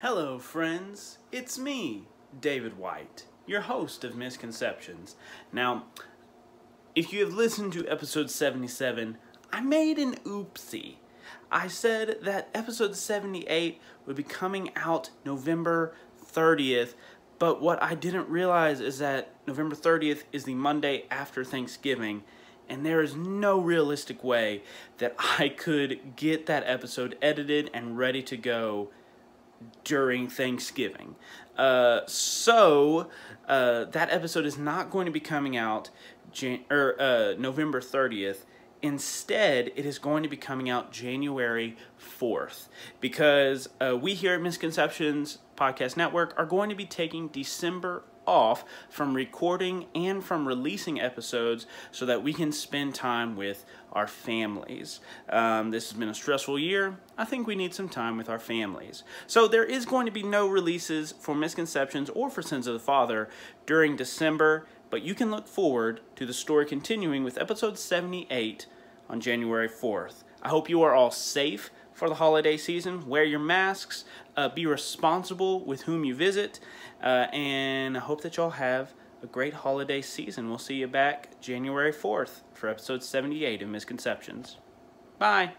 Hello, friends. It's me, David White, your host of Mistconceptions. Now, if you have listened to episode 77, I made an oopsie. I said that episode 78 would be coming out November 30th, but what I didn't realize is that November 30th is the Monday after Thanksgiving, and there is no realistic way that I could get that episode edited and ready to go during Thanksgiving. Uh, so uh, that episode is not going to be coming out Jan- or, uh, November 30th. Instead, it is going to be coming out January 4th because uh, we here at Mistconceptions Podcast Network are going to be taking December off from recording and from releasing episodes so that we can spend time with our families. Um, this has been a stressful year. I think we need some time with our families. So there is going to be no releases for Mistconceptions or for Sins of the Father during December, but you can look forward to the story continuing with episode 78 on January 4th. I hope you are all safe for the holiday season. Wear your masks, uh, be responsible with whom you visit, uh, and I hope that y'all have a great holiday season. We'll see you back January 4th for episode 78 of Mistconceptions. Bye.